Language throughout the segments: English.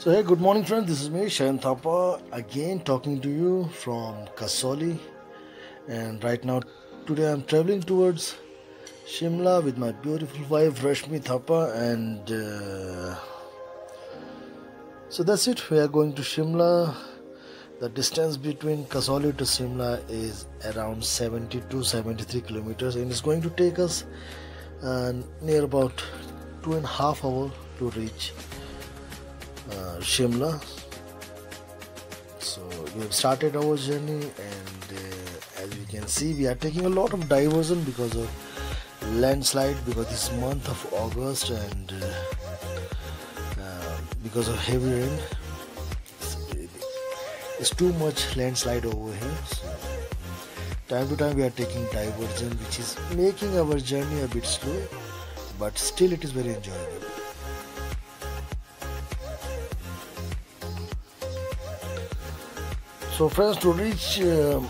So hey, good morning friends. This is me, Shailender Thapa, again talking to you from Kasauli. And right now, today I'm traveling towards Shimla with my beautiful wife Rashmi Thapa. And uh, so that's it. We are going to Shimla. The distance between Kasauli to Shimla is around 72 73 kilometers, and it's going to take us uh, near about two and a half hour to reach uh, Shimla. So we have started our journey, and uh, as you can see, we are taking a lot of diversion because of landslide because this month of August and uh, uh, because of heavy rain. It's too much landslide over here. So time to time we are taking diversion, which is making our journey a bit slow, but still it is very enjoyable. So friends, to reach uh,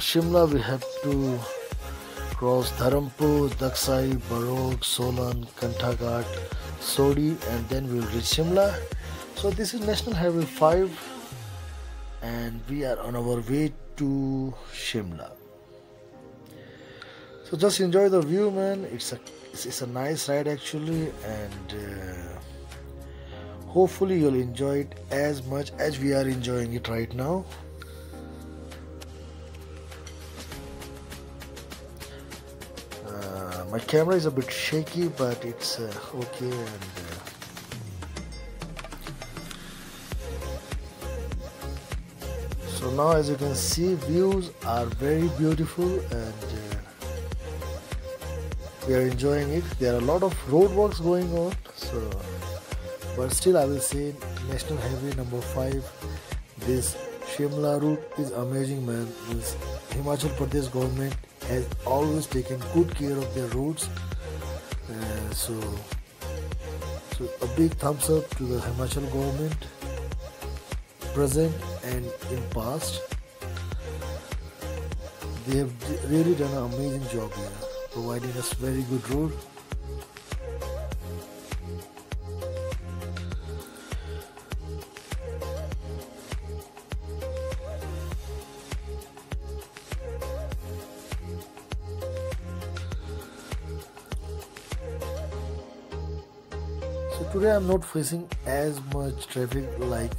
Shimla, we have to cross Dharampur, Dagshai, Barog, Solan, Kandaghat, Shoghi, and then we will reach Shimla. So this is National Highway 5, and we are on our way to Shimla. So just enjoy the view, man. It's a it's, it's a nice ride actually, and. Uh, hopefully you'll enjoy it as much as we are enjoying it right now my camera is a bit shaky but it's uh, okay and uh, so now as you can see views are very beautiful and uh, we are enjoying it. There are a lot of road works going on so but still I will say national highway number 5 this Shimla route is amazing man. This Himachal Pradesh government has always taken good care of their roads. Uh, so, so a big thumbs up to the Himachal government, present and in past. They have really done an amazing job here, providing us very good road today i'm not facing as much traffic like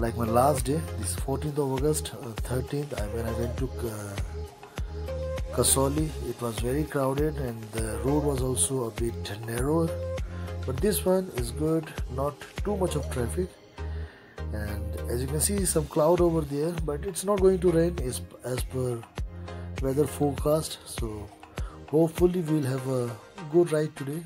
like my last day. This 14th of august uh, 13th I, when i went to uh, kasauli it was very crowded and the road was also a bit narrower but this one is good not too much of traffic. And as you can see some cloud over there but it's not going to rain as, as per weather forecast. So hopefully we'll have a good ride today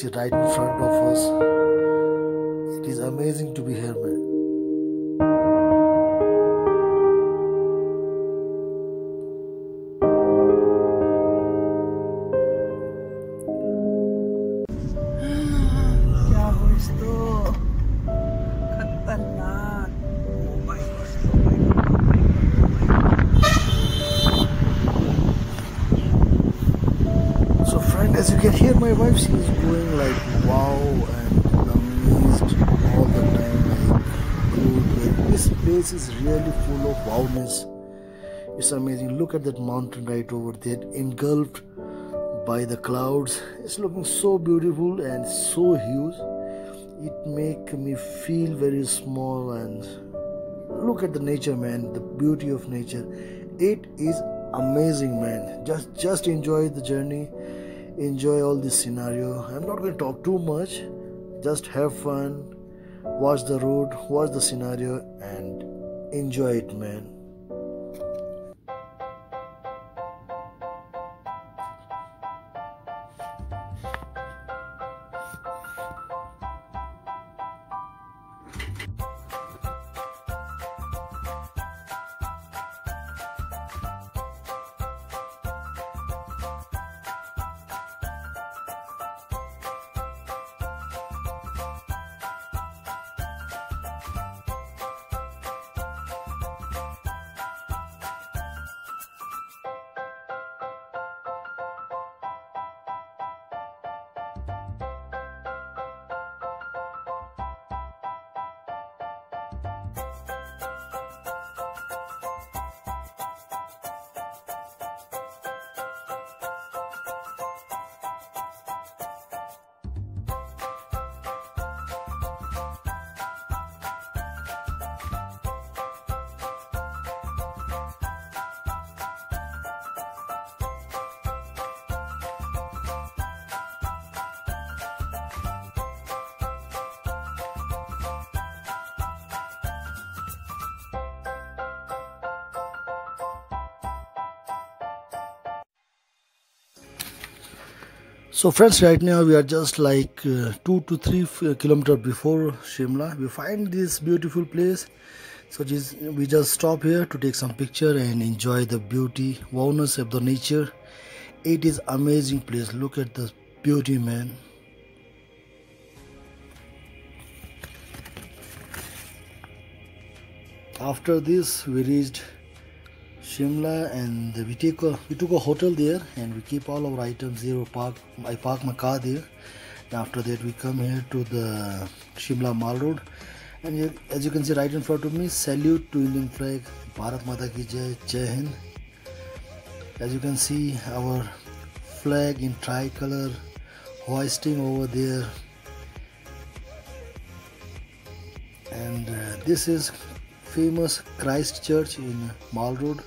see right in front of us. It is amazing to be here man wife she is going like wow and amazed all the time like dude this place is really full of wowness. It's amazing. Look at that mountain right over there engulfed by the clouds. It's looking so beautiful and so huge. It make me feel very small and look at the nature man the beauty of nature. It is amazing man. Just just enjoy the journey enjoy all this scenario. I'm not going to talk too much, just have fun, watch the road, watch the scenario, and enjoy it, man. So friends, right now we are just like uh, two to three uh, kilometer before Shimla. We find this beautiful place. So just, we just stop here to take some picture and enjoy the beauty, wowness of the nature. It is amazing place. Look at the beauty, man. After this, we reached Shimla and we take a we took a hotel there and we keep all our items there. We park I park my car there. And after that, we come here to the Shimla Mall Road, and here, as you can see right in front of me, salute to Indian flag, Bharat Mata ki Jai, Jai Hind. As you can see, our flag in tricolor hoisting over there, and uh, this is famous Christ Church in Mall Road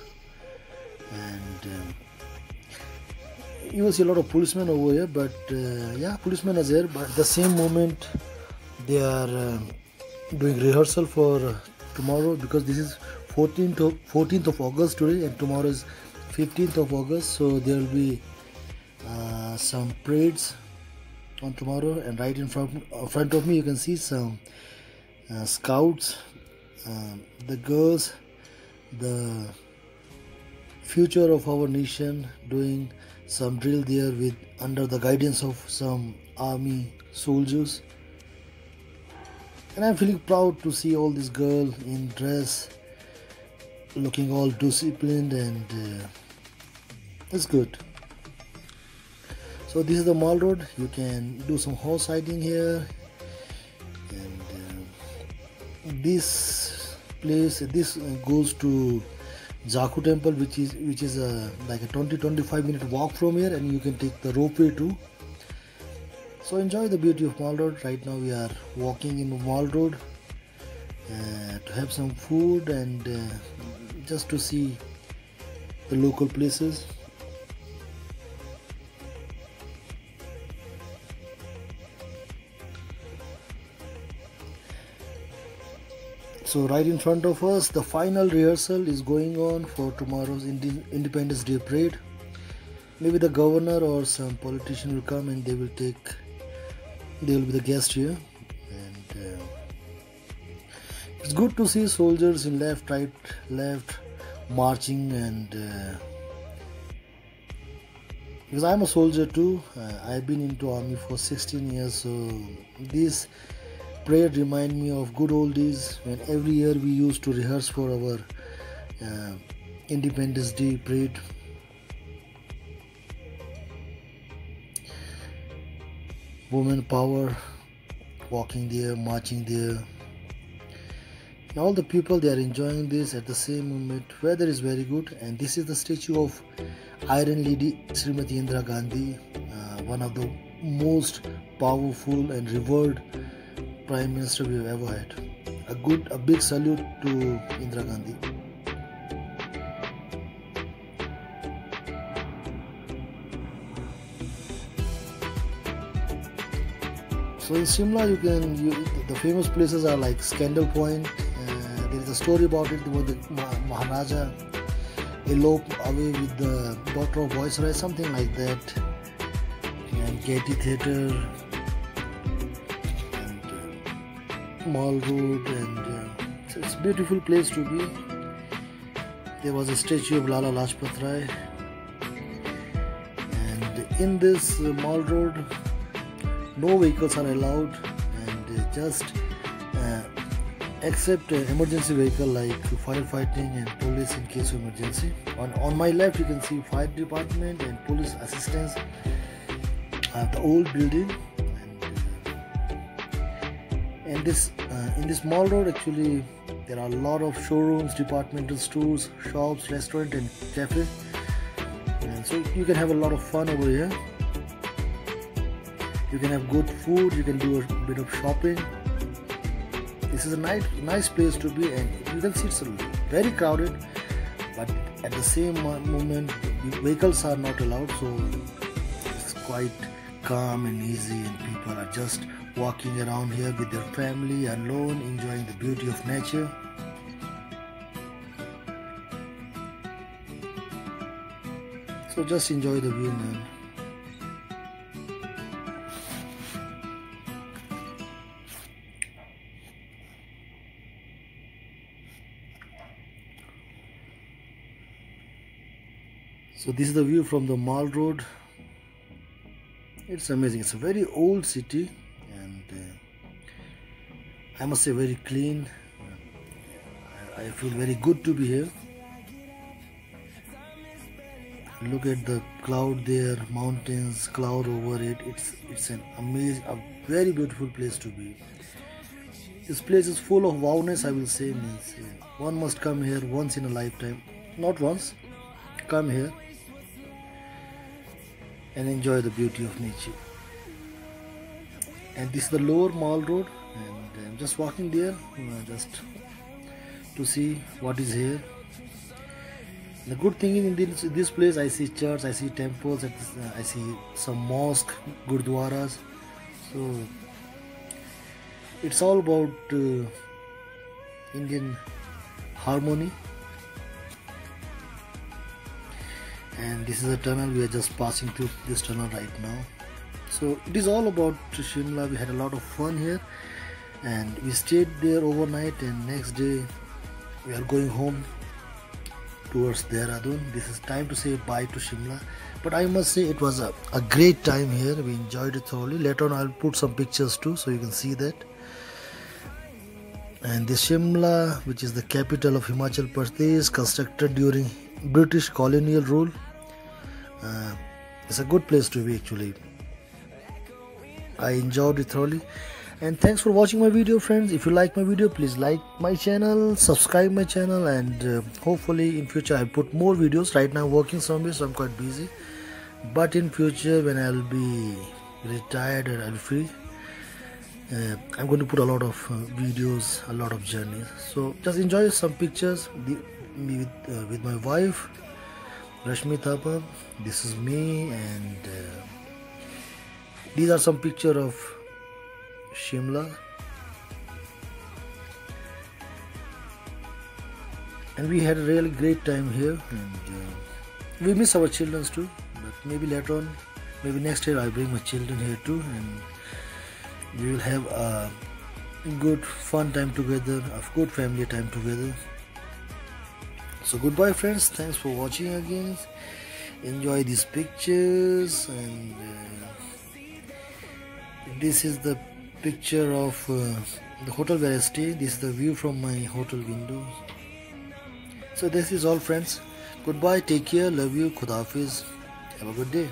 and um, you will see a lot of policemen over here but uh, yeah policemen are there. But the same moment they are um, doing rehearsal for uh, tomorrow because this is 14th of 14th of August today and tomorrow is 15th of August. So there will be uh, some parades on tomorrow. And right in front, uh, front of me you can see some uh, scouts um, the girls the future of our nation doing some drill there with under the guidance of some army soldiers. And i'm feeling proud to see all these girls in dress looking all disciplined and uh, it's good. So this is the mall road. You can do some horse riding here. And uh, this place this goes to Jakhoo temple which is which is a like a 20 25 minute walk from here and you can take the ropeway too. So enjoy the beauty of mall road. Right now we are walking in mall road uh, to have some food and uh, just to see the local places so right in front of us the final rehearsal is going on for tomorrow's independence day parade. Maybe the governor or some politician will come and they will take they will be the guest here. And uh, it's good to see soldiers in left right left marching and uh, because i'm a soldier too. Uh, i've been into army for 16 years so this parade remind me of good old days when every year we used to rehearse for our uh, Independence Day parade. Women power, walking there, marching there. And all the people they are enjoying this at the same moment. Weather is very good, and this is the statue of Iron Lady Srimati Indira Gandhi, uh, one of the most powerful and revered prime minister we've ever had. A good, a big salute to Indira Gandhi. So in Shimla, you can you, the famous places are like Scandal Point. Uh, there is a story about it where the Maharaja eloped away with the daughter of Viceroy, something like that. And Gaiety Theatre, Mall Road, and uh, it's a beautiful place to be. There was a statue of Lala Lajpat Rai, and in this uh, Mall Road, no vehicles are allowed, and uh, just uh, except uh, emergency vehicle like firefighting and police in case of emergency. On on my left, you can see fire department and police assistance at the old building and this uh, in this mall road actually there are a lot of showrooms departmental stores shops restaurant and cafe. And so you can have a lot of fun over here. You can have good food you can do a bit of shopping. This is a nice nice place to be and you can see it's very crowded but at the same moment vehicles are not allowed so it's quite calm and easy and people are just walking around here with their family alone, enjoying the beauty of nature. So just enjoy the view, man. So this is the view from the Mall Road. It's amazing. It's a very old city. I must say very clean. I feel very good to be here. Look at the cloud there mountains cloud over it. It's it's an amazing a very beautiful place to be. This place is full of wowness i will say means uh, one must come here once in a lifetime. Not once. Come here and enjoy the beauty of nature. And this is the lower mall road and i'm just walking there uh, just to see what is here. The good thing in this, this place i see church i see temples i see some mosque gurdwaras. So it's all about uh, indian harmony. And this is a tunnel we are just passing through this tunnel right now. So it is all about shimla. We had a lot of fun here and we stayed there overnight and next day we are going home towards Dehradun. This is time to say bye to Shimla. But I must say it was a, a great time here. We enjoyed it thoroughly. Later on I'll put some pictures too so you can see that. And this Shimla, which is the capital of Himachal Pradesh, is constructed during British colonial rule. Uh, it's a good place to be actually. I enjoyed it thoroughly and thanks for watching my video friends. If you like my video please like my channel subscribe my channel and uh, hopefully in future i'll put more videos. Right now working somewhere so i'm quite busy. But in future when i'll be retired and i'll be free uh, i'm going to put a lot of uh, videos a lot of journeys. So just enjoy some pictures the, with, uh, with my wife rashmi thapa. This is me and uh, these are some picture of Shimla. And we had a really great time here and uh, we miss our children too but maybe later on maybe next year I'll bring my children here too and we will have a good fun time together a good family time together. So goodbye friends. Thanks for watching again. Enjoy these pictures and uh, this is the picture of uh, the hotel where I stay. This is the view from my hotel window. So this is all friends. Goodbye, take care, love you, Khudafis. Have a good day.